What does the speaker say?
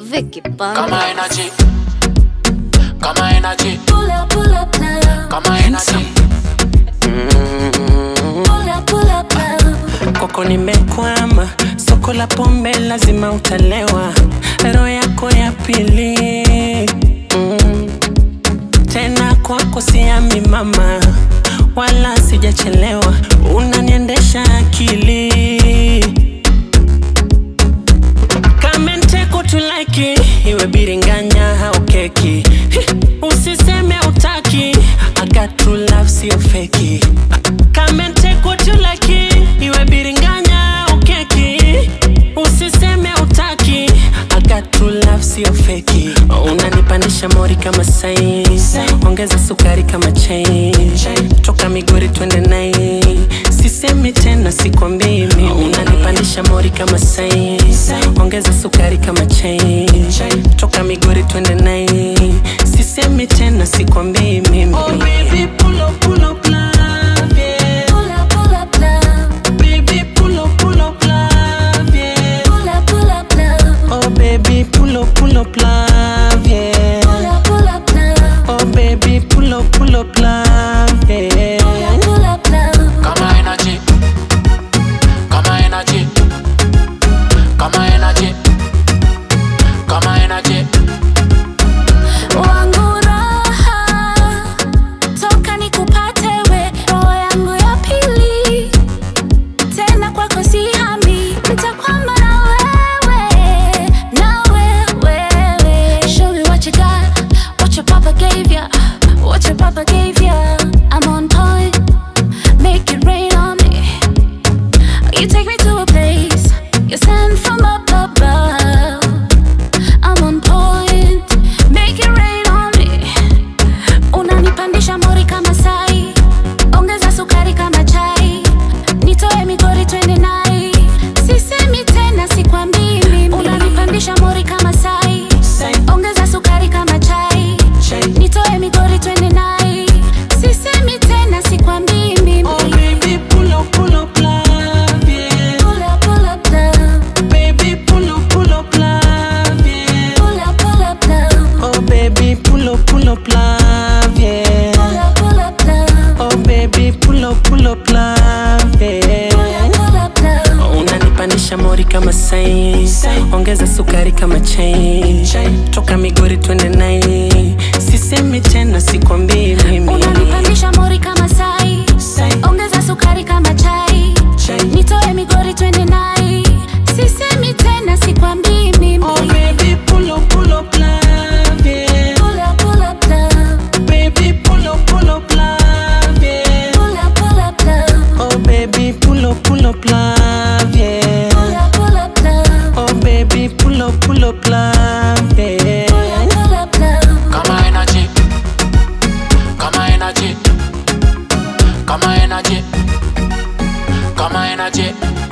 Vicky Panda. Kama energy. Kama energy. Pull up, pull up now. Kama energy. Mm -hmm. Pull up, pull up now. Koko nimekwama, soko la pombe lazima utalewa, roho yako ya pili mm. Tena kwako siami mama, wala sijachelewa, unaniendesha akili usiwe biringanya au keki. Usiseme utaki, I got true love sio feki. Come and take what you like, iwe biringanya au keki. Usiseme utaki, I got true love sio feki. Unanipandisha mori kama sain, ongeza sukari kama chain, toka Migori twende nai, sisemi tena, sikwambii mimi Ongeza mori kama sain, ongeza sukari kama chain, toka migori twende nai, sisemi tena, sikwambii mimi. mori kama saint ongeza sukari kama chain toka migori tuende nai sisemi tena sikwambii mimi. Unanipandisha mori kama sai ongeza sukari kama chai. Nitoe migori tuende nai sisemi tena sikwambii mimi. Oh, baby, pull up, pull up, pull up, pull up, pull up, pull up, pull up, pull up, pull up, pull up, love. energy.